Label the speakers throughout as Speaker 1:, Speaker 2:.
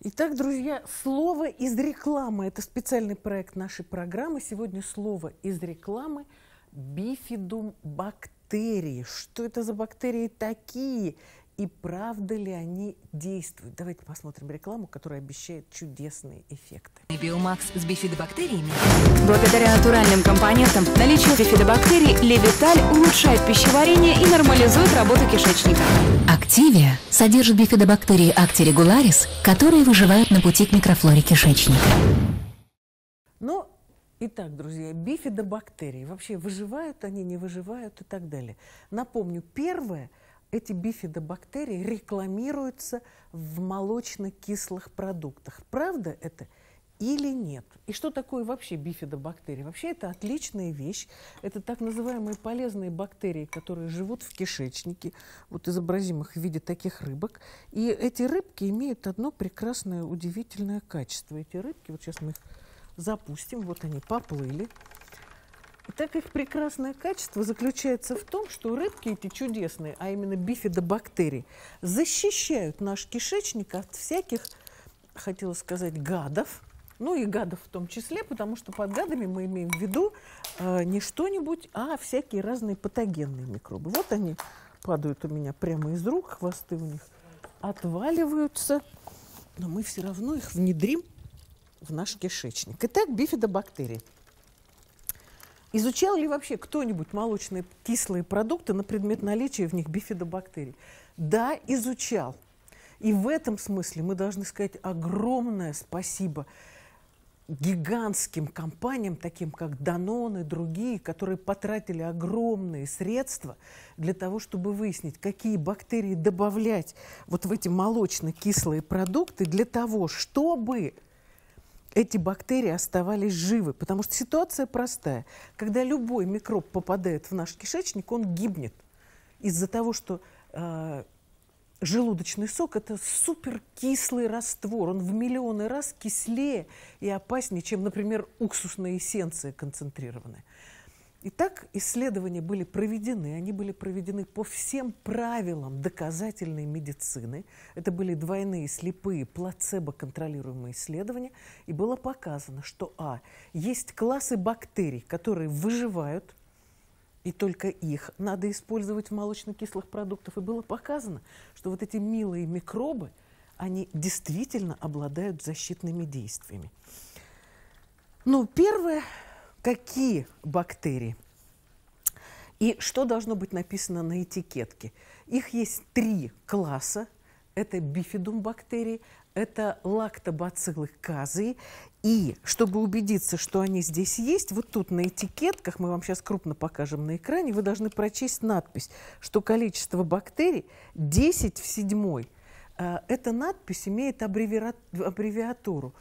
Speaker 1: Итак, друзья, слово из рекламы. Это специальный проект нашей программы. Сегодня слово из рекламы бифидум бактерии. Что это за бактерии такие? И правда ли они действуют. Давайте посмотрим рекламу, которая обещает чудесные эффекты.
Speaker 2: Биомакс с бифидобактериями. Благодаря натуральным компонентам наличие бифидобактерий Левиталь улучшает пищеварение и нормализует работу кишечника.
Speaker 3: Активия содержит бифидобактерии актерегуларис, которые выживают на пути к микрофлоре кишечника.
Speaker 1: Ну, итак, друзья, бифидобактерии. Вообще выживают они, не выживают и так далее. Напомню, первое – эти бифидобактерии рекламируются в молочно-кислых продуктах. Правда это или нет? И что такое вообще бифидобактерии? Вообще это отличная вещь. Это так называемые полезные бактерии, которые живут в кишечнике. Вот изобразим их в виде таких рыбок. И эти рыбки имеют одно прекрасное, удивительное качество. Эти рыбки, вот сейчас мы их запустим, вот они поплыли. Так их прекрасное качество заключается в том, что рыбки эти чудесные, а именно бифидобактерии, защищают наш кишечник от всяких, хотела сказать, гадов, ну и гадов в том числе, потому что под гадами мы имеем в виду э, не что-нибудь, а всякие разные патогенные микробы. Вот они падают у меня прямо из рук, хвосты у них отваливаются, но мы все равно их внедрим в наш кишечник. Итак, бифидобактерии – Изучал ли вообще кто-нибудь молочные кислые продукты на предмет наличия в них бифидобактерий? Да, изучал. И в этом смысле мы должны сказать огромное спасибо гигантским компаниям, таким как Danone и другие, которые потратили огромные средства для того, чтобы выяснить, какие бактерии добавлять вот в эти молочно-кислые продукты для того, чтобы эти бактерии оставались живы. Потому что ситуация простая. Когда любой микроб попадает в наш кишечник, он гибнет из-за того, что э, желудочный сок – это суперкислый раствор. Он в миллионы раз кислее и опаснее, чем, например, уксусная эссенция концентрированная. Итак, исследования были проведены, они были проведены по всем правилам доказательной медицины. Это были двойные слепые плацебо-контролируемые исследования. И было показано, что а, есть классы бактерий, которые выживают, и только их надо использовать в молочно-кислых продуктах. И было показано, что вот эти милые микробы, они действительно обладают защитными действиями. Ну, первое, какие бактерии и что должно быть написано на этикетке. Их есть три класса. Это бифидум бактерии, это лактобациллы казы. И чтобы убедиться, что они здесь есть, вот тут на этикетках, мы вам сейчас крупно покажем на экране, вы должны прочесть надпись, что количество бактерий 10 в седьмой. А, эта надпись имеет аббревиатуру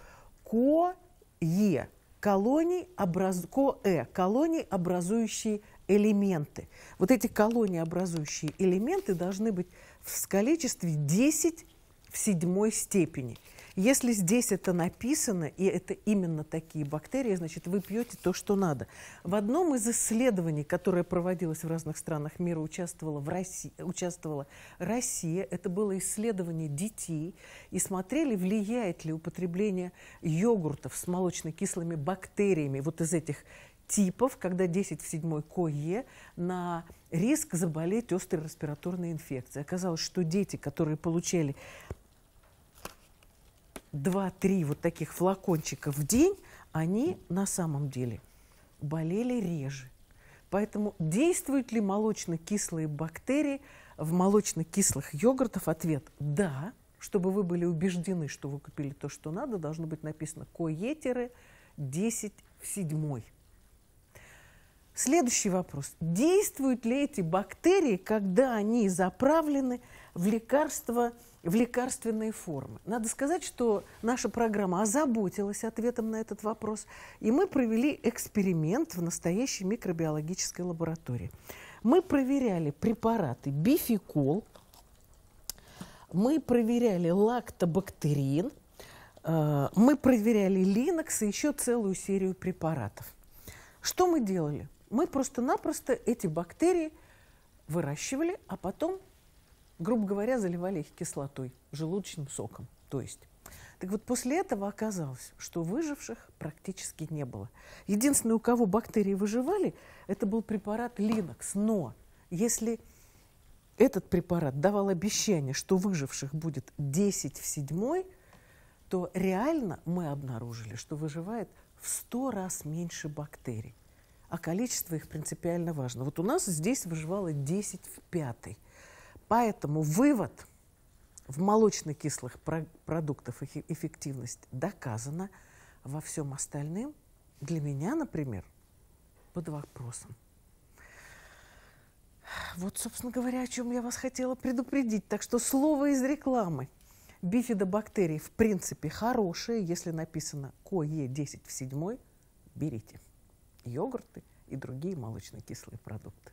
Speaker 1: КОЕ колоний, образ... КОЭ, колонии, образующие элементы. Вот эти колонии, образующие элементы, должны быть в количестве 10 в седьмой степени – если здесь это написано, и это именно такие бактерии, значит, вы пьете то, что надо. В одном из исследований, которое проводилось в разных странах мира, участвовала, в России, участвовала Россия. Это было исследование детей. И смотрели, влияет ли употребление йогуртов с молочно-кислыми бактериями вот из этих типов, когда 10 в 7 КОЕ, на риск заболеть острой респираторной инфекцией. Оказалось, что дети, которые получали два-три вот таких флакончика в день, они на самом деле болели реже. Поэтому действуют ли молочно-кислые бактерии в молочно-кислых йогуртах? Ответ – да. Чтобы вы были убеждены, что вы купили то, что надо, должно быть написано коетеры 10 в 7. Следующий вопрос. Действуют ли эти бактерии, когда они заправлены в лекарства – в лекарственные формы. Надо сказать, что наша программа озаботилась ответом на этот вопрос, и мы провели эксперимент в настоящей микробиологической лаборатории. Мы проверяли препараты бификол, мы проверяли лактобактерин, э, мы проверяли линокс и еще целую серию препаратов. Что мы делали? Мы просто-напросто эти бактерии выращивали, а потом грубо говоря, заливали их кислотой, желудочным соком. То есть Так вот, после этого оказалось, что выживших практически не было. Единственное, у кого бактерии выживали, это был препарат Linux. Но если этот препарат давал обещание, что выживших будет 10 в седьмой, то реально мы обнаружили, что выживает в 100 раз меньше бактерий. А количество их принципиально важно. Вот у нас здесь выживало 10 в пятой. Поэтому вывод – в молочно-кислых продуктах эффективность доказана, во всем остальном для меня, например, под вопросом. Вот, собственно говоря, о чем я вас хотела предупредить. Так что слово из рекламы. Бифидобактерии в принципе хорошие, если написано КОЕ10 в 7, берите. Йогурты и другие молочно-кислые продукты.